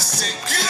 sick.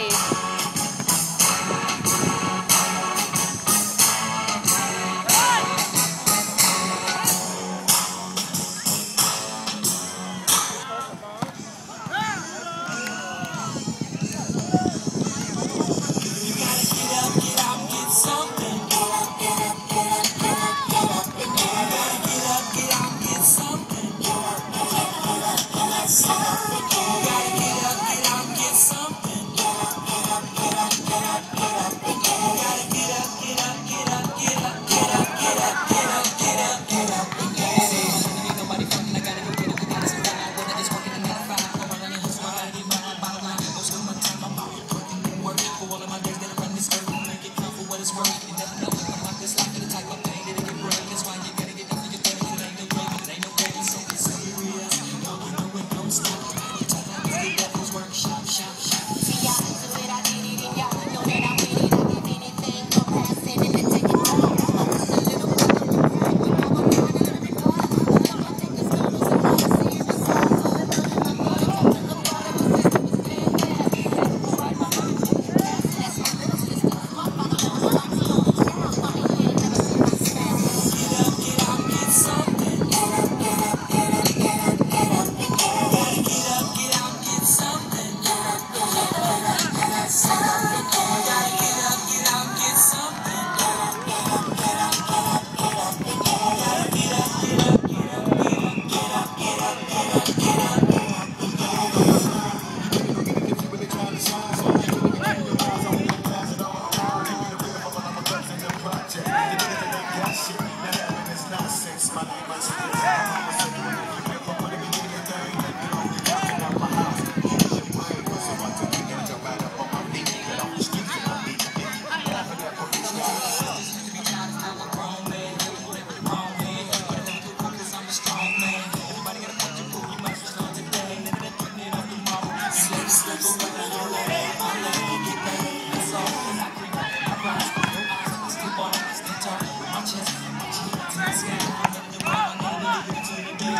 get up,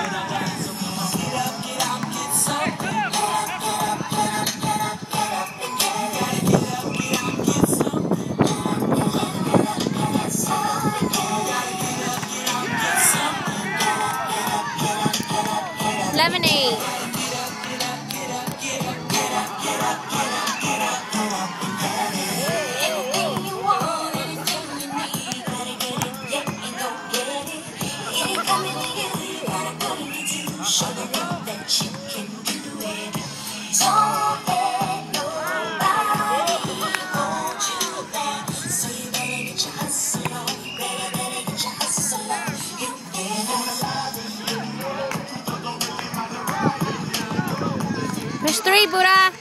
get Bora!